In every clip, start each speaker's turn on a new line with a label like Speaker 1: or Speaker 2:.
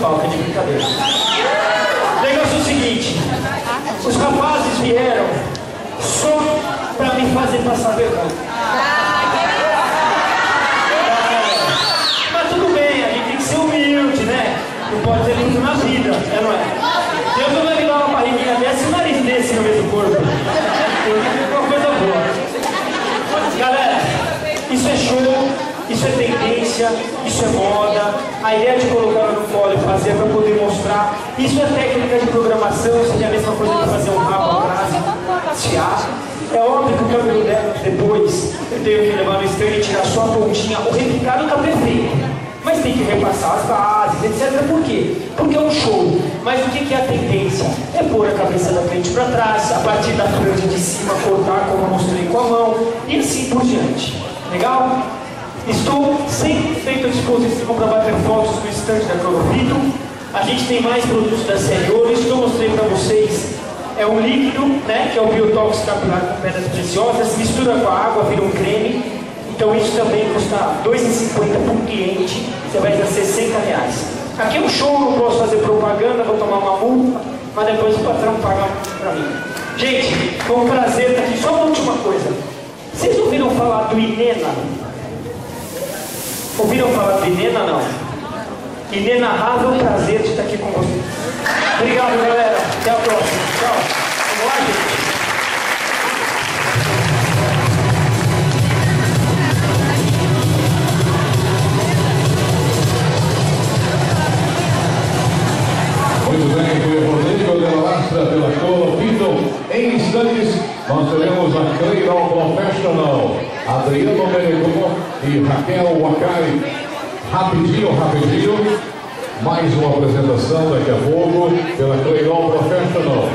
Speaker 1: palco, de brincadeira. O negócio é o seguinte, os rapazes vieram só pra me fazer passar vergonha. Mas tudo bem, a gente tem que ser humilde, né? Não pode ser muito na vida, é não é? Deus não vai me dar uma barriguinha dessa e um nariz desse no mesmo corpo. É uma coisa boa. Galera, isso é show, isso é tendência, isso é moda. A ideia de colocar no fazer para poder mostrar. Isso é técnica de programação, seria a mesma coisa que fazer um rabo atrás, teatro. É óbvio que o cabelo dela, depois, eu tenho que levar no stand e tirar só a pontinha. O repicado está perfeito. Mas tem que repassar as bases, etc. Por quê? Porque é um show. Mas o que é a tendência? É pôr a cabeça da frente para trás, a partir da franja de cima, cortar como eu mostrei com a mão, e assim por diante. Legal? Estou sempre à disposição para bater fotos no estande da Clorovito. A gente tem mais produtos da Ouro. Isso que eu mostrei para vocês é um líquido, né, que é o Biotox capilar com pedras preciosas, mistura com a água, vira um creme. Então isso também custa R$ 2,50 por cliente, você vai dar 60 reais. Aqui é um show, não posso fazer propaganda, vou tomar uma multa, mas depois o patrão paga para mim. Gente, foi um prazer estar aqui. Só uma última coisa. Vocês ouviram falar do Inena? Ouviram falar de Inena, não? Inenarrável prazer de estar aqui com vocês. Obrigado, galera. Até a próxima. Tchau. Vamos lá, gente.
Speaker 2: Cleirol Professional, Adriano Menegomo e Raquel Wakari. Rapidinho, rapidinho, mais uma apresentação daqui a pouco pela Cleirol Professional.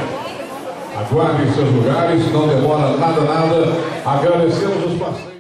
Speaker 2: Aguardem seus lugares, não demora nada, nada. Agradecemos os parceiros.